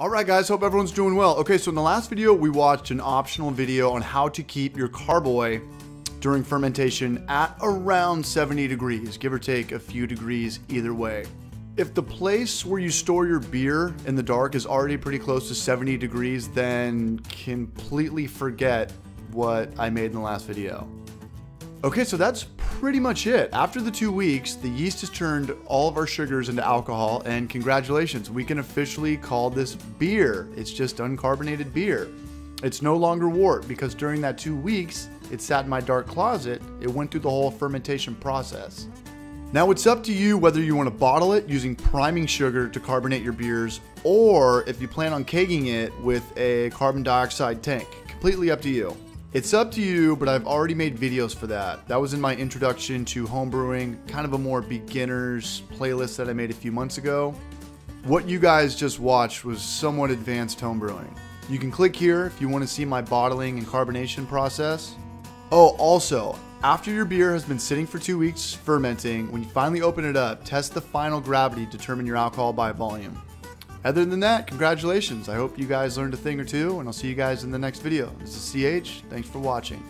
Alright guys, hope everyone's doing well. Okay, so in the last video, we watched an optional video on how to keep your carboy during fermentation at around 70 degrees, give or take a few degrees either way. If the place where you store your beer in the dark is already pretty close to 70 degrees, then completely forget what I made in the last video. Okay, so that's pretty much it. After the two weeks, the yeast has turned all of our sugars into alcohol, and congratulations, we can officially call this beer. It's just uncarbonated beer. It's no longer wort because during that two weeks, it sat in my dark closet. It went through the whole fermentation process. Now it's up to you whether you want to bottle it using priming sugar to carbonate your beers, or if you plan on kegging it with a carbon dioxide tank. Completely up to you. It's up to you, but I've already made videos for that. That was in my introduction to homebrewing, kind of a more beginner's playlist that I made a few months ago. What you guys just watched was somewhat advanced homebrewing. You can click here if you want to see my bottling and carbonation process. Oh, also, after your beer has been sitting for two weeks fermenting, when you finally open it up, test the final gravity to determine your alcohol by volume. Other than that, congratulations. I hope you guys learned a thing or two, and I'll see you guys in the next video. This is CH. Thanks for watching.